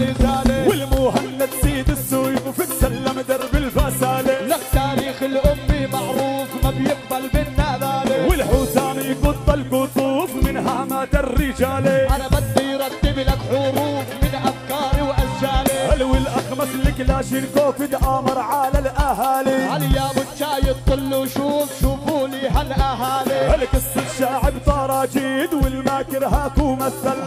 تزالي. والمهند سيد السويف وفي السلم درب الفسالة لك تاريخ الأمي معروف ما بيقبل منا والحسام والحسامي قط القطوف منها مات الرجال أنا بدي رتب لك حروف من أفكاري وأشجالي حلو الأخمس لك لاشينكوف تآمر على الأهالي. علي يا أبو الشاي اطل وشوف شوفوا لي هالأهالي. هلك الشاعب طراجيد والماكر هاكو مثل.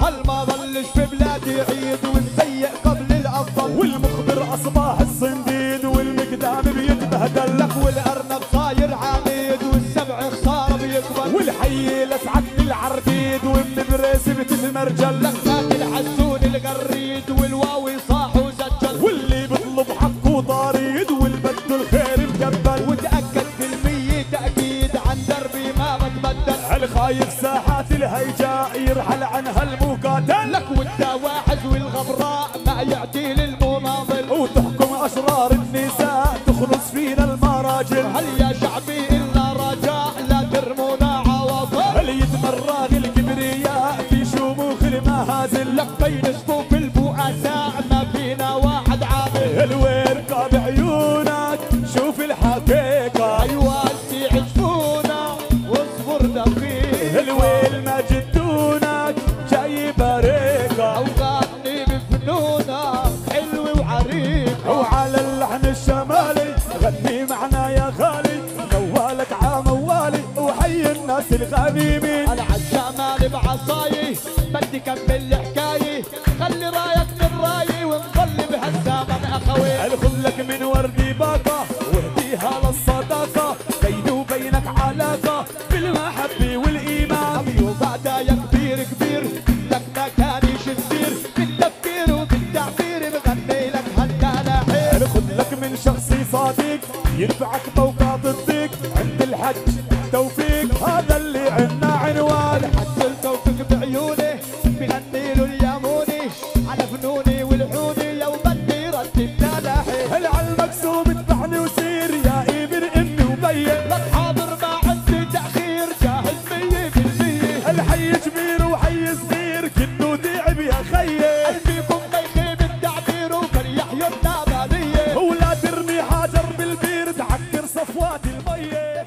بلادي عيد والسيء قبل الأفضل. والمخبر اصباح الصنديد والمقدام بيتبهدل. لك والارنب صاير عميد والسبع خساره بيقبل والحي لسعد العربيد ومن بريس بتتمرجل. لك فات الحسون القريد والواوي صاح وسجل واللي بيطلب حقه طاريد والبد الخير مقبل خايف ساحات الهيجاء يرحل عنها المقاتل. لك والدواحز والغبراء ما يعدي للمناضل وتحكم أشرار النساء تخلص فينا المراجل. هل يا شعبي إلا رجاء لا ترمونا عواطل هل يتمرغ الكبرياء في شموخ المهازل؟ لك بين صفوف الغميمين أنا عالشمال بعصاي بدي كمل الحكاية خلي رايك من رأيي ونظل بهالزمن أخوي. الخذ لك من وردي باقة واهديها للصداقة بيني وبينك علاقة بالمحبة والإيمان. أبي وبعدها يا كبير كبير لك ما كانش كثير بالتفكير وبالتعبير بغني لك هالتلاحين الخذ لك من شخصي صادق ينفعك موقع ضدك عند الحج التوفيق هذا اللي عنا عنوان. حتى التوفيق بعيوني بغني له الياموني. على فنوني ولحوني يا وبدي رتب تلاحي العلم مكسوم اتبعني وسير. يا أمي اني وبين. حاضر ما عندي تأخير جاهز مية بالمية الحي كبير وحي صغير كنه داعب يا خيي قلبي مضيخي بالتعبير وفريح يمنا باليه ولا ترمي حجر بالبير تعكر صفوات المية.